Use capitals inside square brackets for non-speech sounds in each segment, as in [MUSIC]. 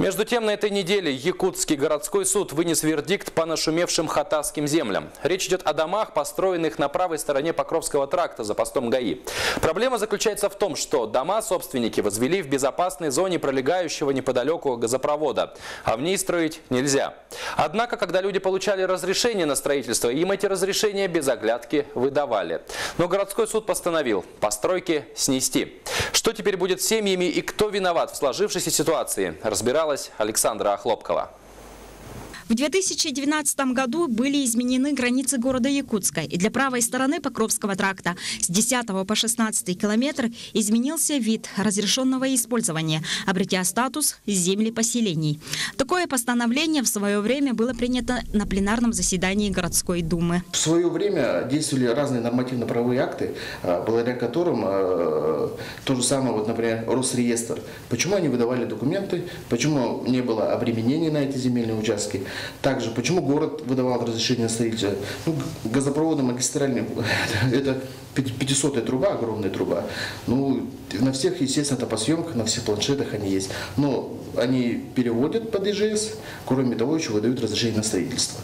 Между тем, на этой неделе Якутский городской суд вынес вердикт по нашумевшим хатасским землям. Речь идет о домах, построенных на правой стороне Покровского тракта за постом ГАИ. Проблема заключается в том, что дома собственники возвели в безопасной зоне пролегающего неподалеку газопровода, а в ней строить нельзя. Однако, когда люди получали разрешение на строительство, им эти разрешения без оглядки выдавали. Но городской суд постановил постройки снести. Что теперь будет с семьями и кто виноват в сложившейся ситуации, разбиралась Александра Охлопкова. В 2019 году были изменены границы города Якутска, и для правой стороны Покровского тракта с 10 по 16 километр изменился вид разрешенного использования, обретя статус земли поселений. Такое постановление в свое время было принято на пленарном заседании городской думы. В свое время действовали разные нормативно-правовые акты, а, благодаря которым а, то же самое, вот, например, Росреестр. Почему они выдавали документы, почему не было обременений на эти земельные участки. Также, почему город выдавал разрешение на строительство? Ну, газопроводы магистральные, [LAUGHS] это 500 труба, огромная труба. Ну, на всех, естественно, это по съемках, на всех планшетах они есть. Но они переводят под ИЖС, кроме того, еще выдают разрешение на строительство.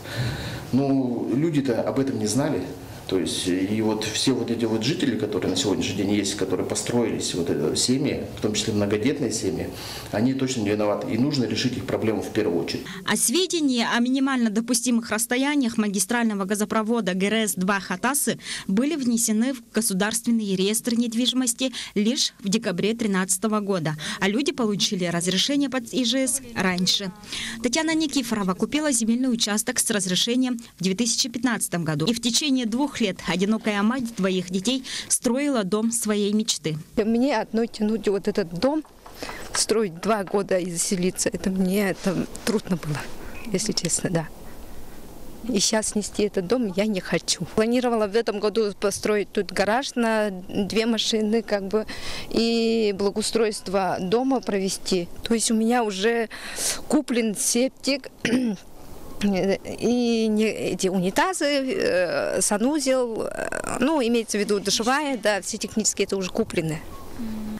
Ну, люди-то об этом не знали. То есть и вот все вот эти вот жители, которые на сегодняшний день есть, которые построились, вот семьи, в том числе многодетные семьи, они точно не виноваты. И нужно решить их проблему в первую очередь. А сведения о минимально допустимых расстояниях магистрального газопровода ГРС-2 Хатасы были внесены в Государственный реестр недвижимости лишь в декабре 2013 года, а люди получили разрешение под ИЖС раньше. Татьяна Никифорова купила земельный участок с разрешением в 2015 году и в течение двух лет одинокая мать двоих детей строила дом своей мечты. Мне одной тянуть вот этот дом, строить два года и заселиться, это мне это трудно было, если честно, да. И сейчас снести этот дом я не хочу. Планировала в этом году построить тут гараж на две машины, как бы, и благоустройство дома провести. То есть у меня уже куплен септик, [CLEARS THROAT] и эти унитазы, э, санузел, э, ну, имеется в виду душевая, да, все технические это уже куплены.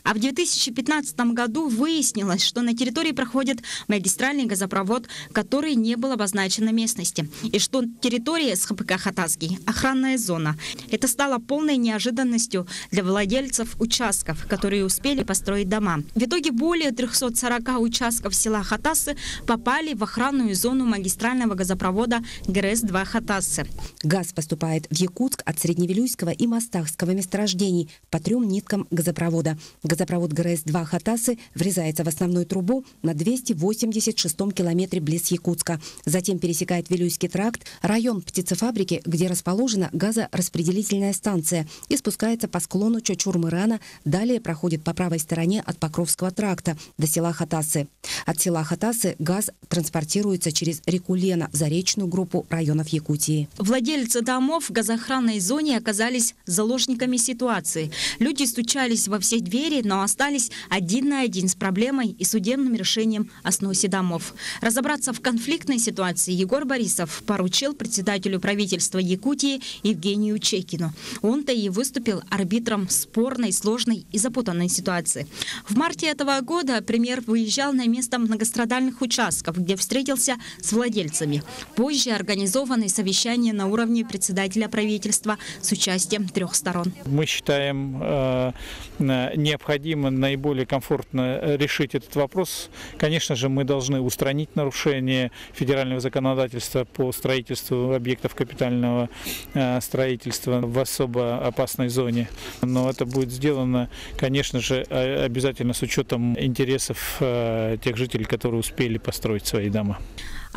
А в 2015 году выяснилось, что на территории проходит магистральный газопровод, который не был обозначен на местности, и что территория СХПК «Хатаский» – охранная зона. Это стало полной неожиданностью для владельцев участков, которые успели построить дома. В итоге более 340 участков села Хатасы попали в охранную зону магистрального газопровода ГРС-2 Хатасы. Газ поступает в Якутск от Средневилюйского и Мостахского месторождений по трем ниткам газопровода. Газопровод ГРС-2 Хатасы врезается в основную трубу на 286-м километре близ Якутска. Затем пересекает Вилюйский тракт, район птицефабрики, где расположена газораспределительная станция, и спускается по склону Чочур-Мырана, далее проходит по правой стороне от Покровского тракта до села Хатасы. От села Хатасы газ транспортируется через реку Лена в заречную группу районов Якутии. Владельцы домов в газоохранной зоне оказались заложниками ситуации. Люди стучались во все двери, но остались один на один с проблемой и судебным решением о сносе домов. Разобраться в конфликтной ситуации Егор Борисов поручил председателю правительства Якутии Евгению Чекину. Он-то и выступил арбитром спорной, сложной и запутанной ситуации. В марте этого года премьер выезжал на место многострадальных участков, где встретился с владельцами. Позже организованы совещания на уровне председателя правительства с участием трех сторон. Мы считаем э, необходимым необходимо наиболее комфортно э, решить этот вопрос, конечно же, мы должны устранить нарушение федерального законодательства по строительству объектов капитального э, строительства в особо опасной зоне. Но это будет сделано, конечно же, обязательно с учетом интересов э, тех жителей, которые успели построить свои дома.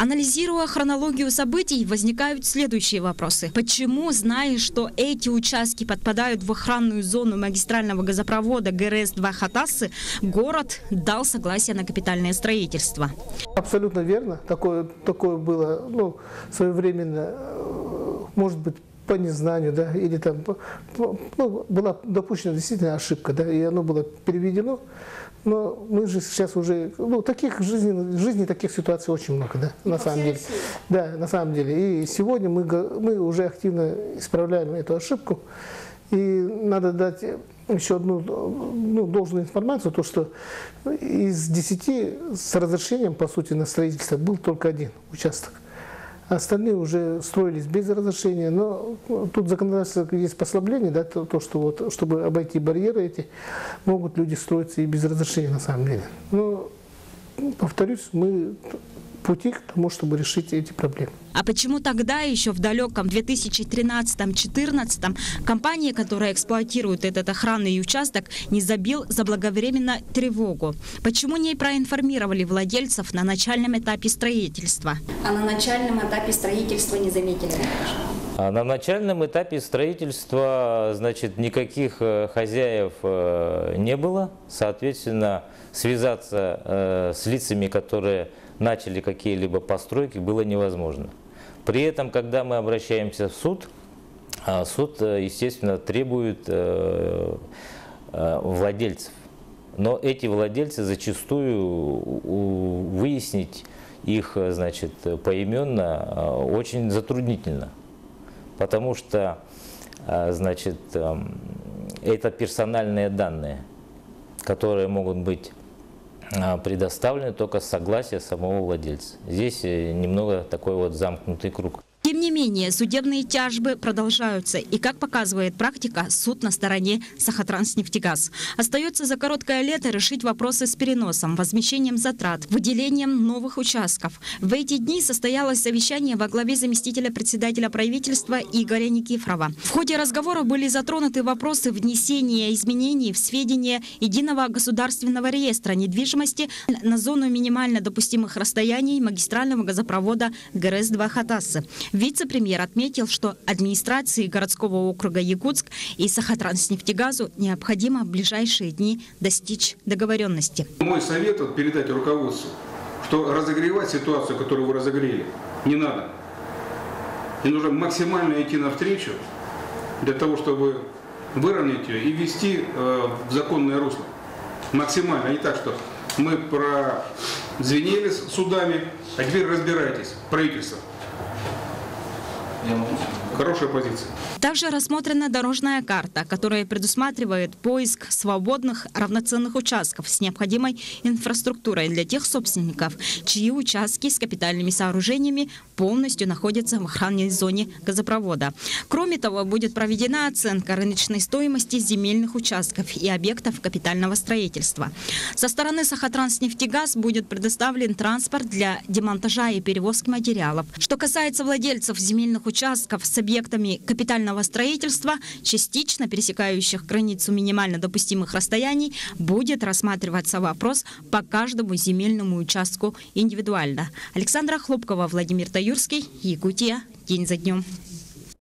Анализируя хронологию событий, возникают следующие вопросы. Почему, зная, что эти участки подпадают в охранную зону магистрального газопровода ГРС-2 Хатасы, город дал согласие на капитальное строительство? Абсолютно верно. Такое, такое было ну, своевременно, э, может быть, по незнанию, да, или там ну, была допущена действительно ошибка, да, и оно было переведено. Но мы же сейчас уже, ну, таких жизней, жизни таких ситуаций очень много, да, на самом деле. Да, на самом деле. И сегодня мы, мы уже активно исправляем эту ошибку. И надо дать еще одну ну, должную информацию, то что из 10 с разрешением, по сути, на строительство был только один участок. Остальные уже строились без разрешения, но тут законодательство есть послабление, да, то, то что вот, чтобы обойти барьеры эти, могут люди строиться и без разрешения на самом деле. Но, повторюсь, мы пути к тому, чтобы решить эти проблемы. А почему тогда, еще в далеком 2013-2014, компания, которая эксплуатирует этот охранный участок, не забил заблаговременно тревогу? Почему не проинформировали владельцев на начальном этапе строительства? А на начальном этапе строительства не заметили? А на начальном этапе строительства, значит, никаких э, хозяев э, не было. Соответственно, связаться э, с лицами, которые начали какие-либо постройки, было невозможно. При этом, когда мы обращаемся в суд, а, суд, э, естественно, требует э, э, владельцев. Но эти владельцы зачастую выяснить их, значит, поименно очень затруднительно. Потому что, значит, эм, это персональные данные, которые могут быть предоставлены только согласие самого владельца. Здесь э, немного такой вот замкнутый круг. Менее, судебные тяжбы продолжаются. И, как показывает практика, суд на стороне Сахатранснефтегаз. Остается за короткое лето решить вопросы с переносом, возмещением затрат, выделением новых участков. В эти дни состоялось совещание во главе заместителя председателя правительства Игоря Никифорова. В ходе разговора были затронуты вопросы внесения изменений в сведения Единого государственного реестра недвижимости на зону минимально допустимых расстояний магистрального газопровода ГРС-2 Хатасы. Вице-премьер отметил, что администрации городского округа Якутск и Сахатранснефтегазу необходимо в ближайшие дни достичь договоренности. Мой совет вот, передать руководству, что разогревать ситуацию, которую вы разогрели, не надо. И нужно максимально идти навстречу для того, чтобы выровнять ее и ввести э, в законное русло. Максимально, не так, что мы прозвенели судами, а теперь разбирайтесь, правительство. Demo Хорошая позиция. Также рассмотрена дорожная карта, которая предусматривает поиск свободных равноценных участков с необходимой инфраструктурой для тех собственников, чьи участки с капитальными сооружениями полностью находятся в охранной зоне газопровода. Кроме того, будет проведена оценка рыночной стоимости земельных участков и объектов капитального строительства. Со стороны Сахатранснефтегаз будет предоставлен транспорт для демонтажа и перевозки материалов. Что касается владельцев земельных участков с объектами капитального строительства, частично пересекающих границу минимально допустимых расстояний, будет рассматриваться вопрос по каждому земельному участку индивидуально. Александра Хлопкова, Владимир Таюрский, Якутия. День за днем.